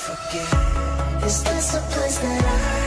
forget. Is this a place that I?